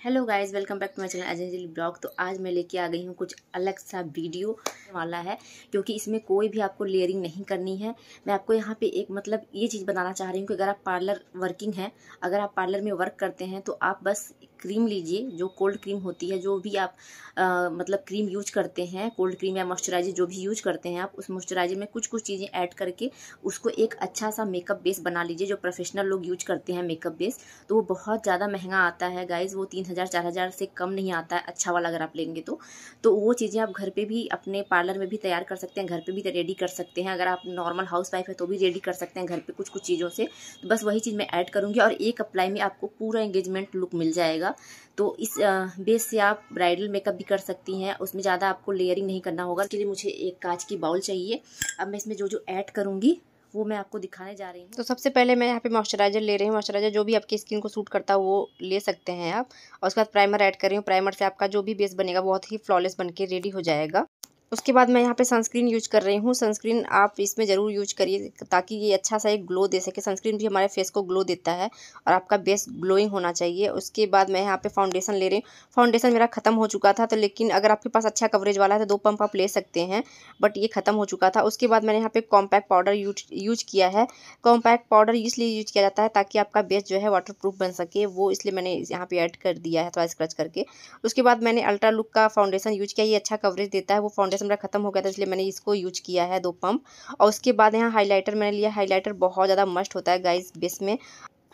Hello guys welcome back to my channel Ajay blog तो आज मैं लेके आ गई हूँ कुछ अलग सा वीडियो वाला है, क्योंकि इसमें कोई भी आपको लेयरिंग नहीं करनी है। मैं आपको यहाँ पे एक मतलब ये चीज़ बताना चाह रही हूँ कि अगर आप पार्लर वर्किंग हैं, अगर आप पार्लर में वर्क करते हैं तो आप बस क्रीम लीजिए जो कोल्ड क्रीम होती है जो भी आप आ, मतलब क्रीम यूज़ करते हैं कोल्ड क्रीम या मॉइस्चराइजर जो भी यूज़ करते हैं आप उस मॉइस्चराइजर में कुछ कुछ चीज़ें ऐड करके उसको एक अच्छा सा मेकअप बेस बना लीजिए जो प्रोफेशनल लोग यूज़ करते हैं मेकअप बेस तो वो बहुत ज़्यादा महँगा आता है गाइज़ वो तीन हज़ार चार हज़ार से कम नहीं आता है अच्छा वाला अगर आप लेंगे तो। तो वो चीज़ें आप घर पर भी अपने पार्लर में भी तैयार कर सकते हैं घर पर भी रेडी कर सकते हैं अगर आप नॉर्मल हाउस वाइफ है तो भी रेडी कर सकते हैं घर पर कुछ कुछ चीज़ों से। तो बस वही चीज़ मैं ऐड करूँगी और एक अप्लाई में आपको पूरा एंगेजमेंट लुक मिल जाएगा। तो इस बेस से आप ब्राइडल मेकअप भी कर सकती हैं। उसमें ज़्यादा आपको लेयरिंग नहीं करना होगा। इसके लिए मुझे एक कांच की बाउल चाहिए। अब मैं इसमें जो जो ऐड करूँगी, वो मैं आपको दिखाने जा रही हूँ। तो सबसे पहले मैं यहाँ पे मॉइस्चराइजर ले रही हूँ। मॉइस्चराइजर जो भी आपकी स्किन को सूट करता है, वो ले सकते हैं आप। और उसके बाद प्राइमर ऐड कर रही हूँ। प्राइमर से आपका जो भी बेस बनेगा, बहुत ही फ्लॉलेस बन के रेडी हो जाएगा। उसके बाद मैं यहाँ पे सनस्क्रीन यूज़ कर रही हूँ। सनस्क्रीन आप इसमें ज़रूर यूज़ करिए ताकि ये अच्छा सा एक ग्लो दे सके। सनस्क्रीन भी हमारे फेस को ग्लो देता है और आपका बेस ग्लोइंग होना चाहिए। उसके बाद मैं यहाँ पे फाउंडेशन ले रही हूँ। फाउंडेशन मेरा ख़त्म हो चुका था तो लेकिन अगर आपके पास अच्छा कवरेज वाला है तो दो पंप आप ले सकते हैं बट ये ख़त्म हो चुका था। उसके बाद मैंने यहाँ पे कॉम्पैक्ट पाउडर यूज़ यूज़ किया है। कॉम्पैक्ट पाउडर इसलिए यूज़ किया जाता है ताकि आपका बेस जो है वाटर बन सके। वो इसलिए मैंने यहाँ पे ऐड कर दिया है थोड़ा स्क्रच करके। उसके बाद मैंने अल्ट्रा लुक का फाउंडेशन यूज़ किया। ये अच्छा कवरेज देता है। वो फाउंडेशन मेरा खत्म हो गया था, इसलिए मैंने इसको यूज़ किया है दो पंप। और उसके बाद यहाँ हाईलाइटर मैंने लिया हाईलाइटर बहुत ज़्यादा मस्ट होता है गाइस बेस में।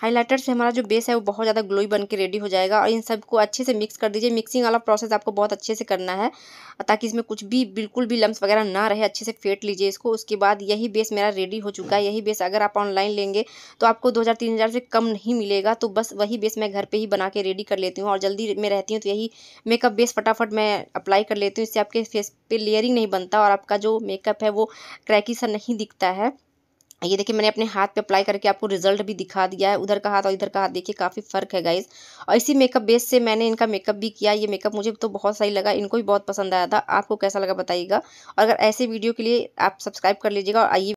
हाइलाइटर से हमारा जो बेस है वो बहुत ज़्यादा ग्लोई बन के रेडी हो जाएगा और इन सबको अच्छे से मिक्स कर दीजिए। मिक्सिंग वाला प्रोसेस आपको बहुत अच्छे से करना है, ताकि इसमें कुछ भी बिल्कुल भी लम्स वगैरह ना रहे। अच्छे से फेंट लीजिए इसको। उसके बाद यही बेस मेरा रेडी हो चुका है। यही बेस अगर आप ऑनलाइन लेंगे तो आपको दो हज़ार से कम नहीं मिलेगा। तो बस वही बेस मैं घर पर ही बना के रेडी कर लेती हूँ और जल्दी में रहती हूँ तो यही मेकअप बेस फटाफट मैं अप्लाई कर लेती हूँ। इससे आपके फेस पर लेयरिंग नहीं बनता और आपका जो मेकअप है वो क्रैकी सा नहीं दिखता है। ये देखिए, मैंने अपने हाथ पे अप्लाई करके आपको रिज़ल्ट भी दिखा दिया है। उधर का हाथ और इधर का हाथ, देखिए, काफ़ी फ़र्क है गाइज़ और इसी मेकअप बेस से मैंने इनका मेकअप भी किया। ये मेकअप मुझे तो बहुत सही लगा, इनको भी बहुत पसंद आया था। आपको कैसा लगा बताइएगा। और अगर ऐसे वीडियो के लिए आप सब्सक्राइब कर लीजिएगा और आइए